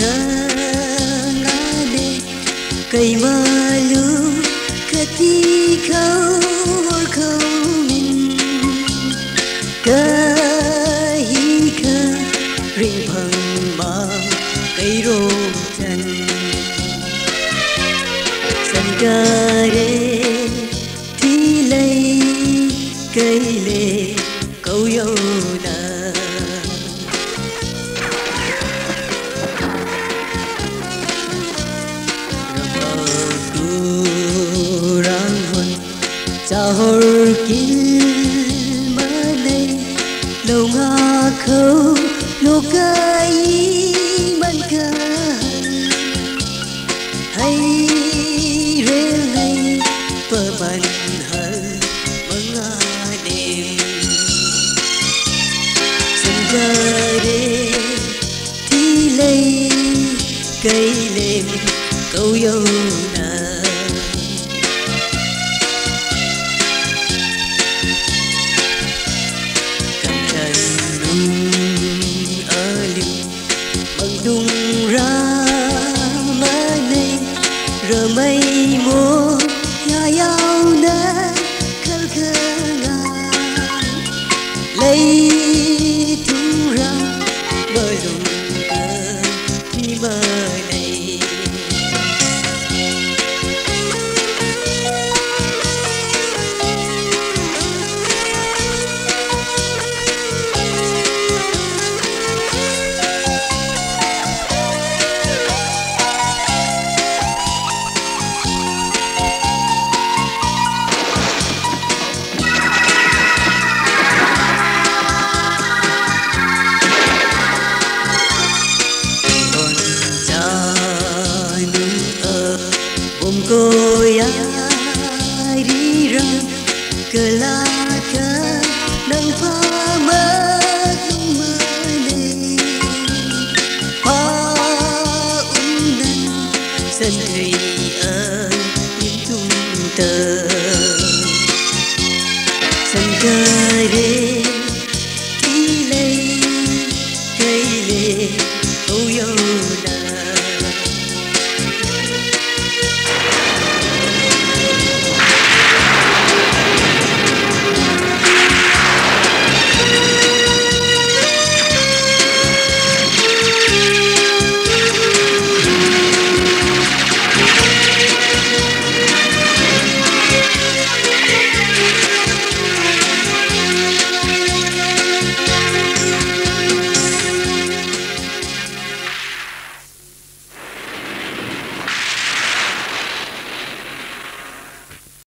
kangade kay malu kati kau or kau min kahi ka ring phang ba kay ro chan san ka re ti lay kay le kau yo Sahur kil manay Lâu nga khâu lô cây man ca Hay rê lay Pơ man mga đêm. Sân ca đê Thi câu yêu 寂寞遥遥的可可爱泪在黑暗中等，在。